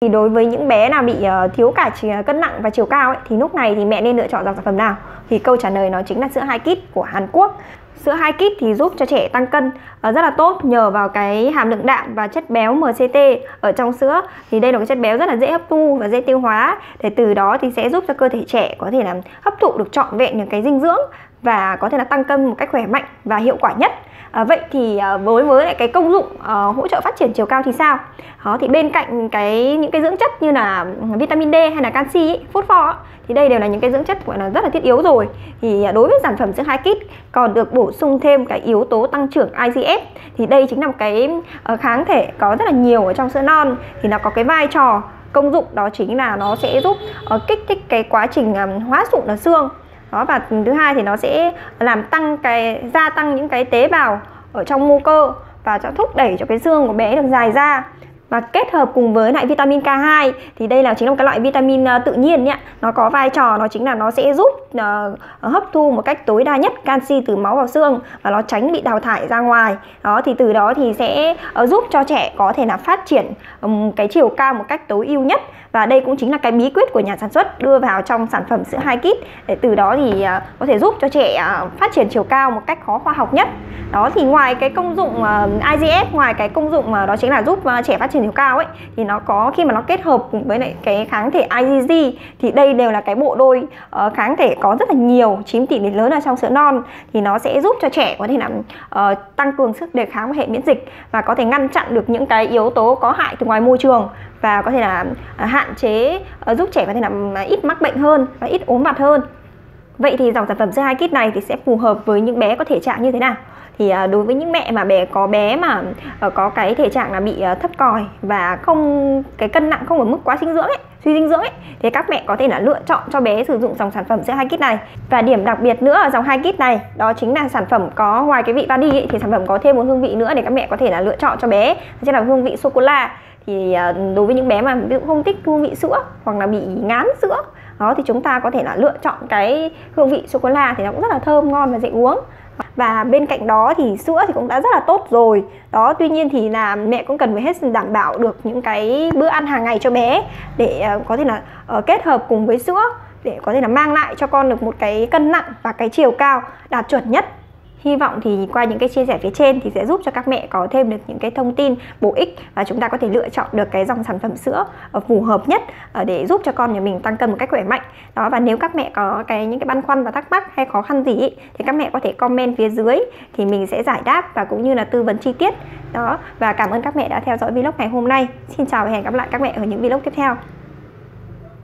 thì đối với những bé nào bị uh, thiếu cả ờ, cân nặng và chiều cao ấy, thì lúc này thì mẹ nên lựa chọn dòng sản phẩm nào? Thì câu trả lời nó chính là sữa hai kit của Hàn Quốc sữa hai kit thì giúp cho trẻ tăng cân ờ, rất là tốt nhờ vào cái hàm lượng đạm và chất béo MCT ở trong sữa. Thì đây là cái chất béo rất là dễ hấp thu và dễ tiêu hóa. Để từ đó thì sẽ giúp cho cơ thể trẻ có thể là hấp thụ được trọn vẹn những cái dinh dưỡng và có thể là tăng cân một cách khỏe mạnh và hiệu quả nhất. À, vậy thì à, với với lại cái công dụng à, hỗ trợ phát triển chiều cao thì sao? Đó thì bên cạnh cái những cái dưỡng chất như là vitamin D hay là canxi, phốt pho thì đây đều là những cái dưỡng chất gọi là rất là thiết yếu rồi. Thì à, đối với sản phẩm sữa hai kit còn được bổ sung thêm cái yếu tố tăng trưởng IGF thì đây chính là một cái ờ, kháng thể có rất là nhiều ở trong sữa non. Thì nó có cái vai trò công dụng, đó chính là nó sẽ giúp ờ, kích thích cái quá trình hóa sụn ở xương. Đó, và thứ hai thì nó sẽ làm tăng cái, gia tăng những cái tế bào ở trong mô cơ và cho thúc đẩy cho cái xương của bé được dài ra và kết hợp cùng với lại vitamin K2 thì đây là chính là một cái loại vitamin uh, tự nhiên nhé nó có vai trò nó chính là nó sẽ giúp uh, hấp thu một cách tối đa nhất canxi từ máu vào xương và nó tránh bị đào thải ra ngoài. Đó thì từ đó thì sẽ uh, giúp cho trẻ có thể là phát triển um, cái chiều cao một cách tối ưu nhất. Và đây cũng chính là cái bí quyết của nhà sản xuất đưa vào trong sản phẩm sữa hai kit để từ đó thì uh, có thể giúp cho trẻ uh, phát triển chiều cao một cách khó khoa học nhất. Đó thì ngoài cái công dụng uh, IGF ngoài cái công dụng mà đó chính là giúp uh, trẻ phát triển chiều cao ấy thì nó có khi mà nó kết hợp cùng với lại cái kháng thể IgG thì đây đều là cái bộ đôi uh, kháng thể có rất là nhiều chiếm tỷ lệ lớn ở trong sữa non thì nó sẽ giúp cho trẻ có thể làm uh, tăng cường sức đề kháng của hệ miễn dịch và có thể ngăn chặn được những cái yếu tố có hại từ ngoài môi trường và có thể là uh, hạn chế uh, giúp trẻ có thể làm ít mắc bệnh hơn và ít ốm vặt hơn Vậy thì dòng sản phẩm C2 Kit này thì sẽ phù hợp với những bé có thể trạng như thế nào? Thì à, đối với những mẹ mà bé có bé mà ờ, có cái thể trạng là bị ờ, thấp còi và không cái cân nặng không ở mức quá dinh dưỡng ấy suy dinh dưỡng ấy thì các mẹ có thể là lựa chọn cho bé sử dụng dòng sản phẩm sữa hai Kit này. Và điểm đặc biệt nữa ở dòng hai Kit này đó chính là sản phẩm có ngoài cái vị vani ấy, thì sản phẩm có thêm một hương vị nữa để các mẹ có thể là lựa chọn cho bé. Chính là hương vị sô cô la. Thì ờ, đối với những bé mà ví dụ không thích hương vị sữa hoặc là bị ngán sữa đó thì chúng ta có thể là lựa chọn cái hương vị sô cô la thì nó cũng rất là thơm ngon và dễ uống và bên cạnh đó thì sữa thì cũng đã rất là tốt rồi. Đó, tuy nhiên thì là mẹ cũng cần phải hết đảm bảo được những cái bữa ăn hàng ngày cho bé để ờ, có thể là ờ, kết hợp cùng với sữa để có thể là mang lại cho con được một cái cân nặng và cái chiều cao đạt chuẩn nhất. Hy vọng thì qua những cái chia sẻ phía trên thì sẽ giúp cho các mẹ có thêm được những cái thông tin bổ ích và chúng ta có thể lựa chọn được cái dòng sản phẩm sữa ờ, phù hợp nhất ờ, để giúp cho con nhà mình tăng cân một cách khỏe mạnh. Đó và nếu các mẹ có cái những cái băn khoăn và thắc mắc hay khó khăn gì ý, thì các mẹ có thể comment phía dưới thì mình sẽ giải đáp và cũng như là tư vấn chi tiết. Đó và cảm ơn các mẹ đã theo dõi vlog ngày hôm nay. Xin chào và hẹn gặp lại các mẹ ở những vlog tiếp theo.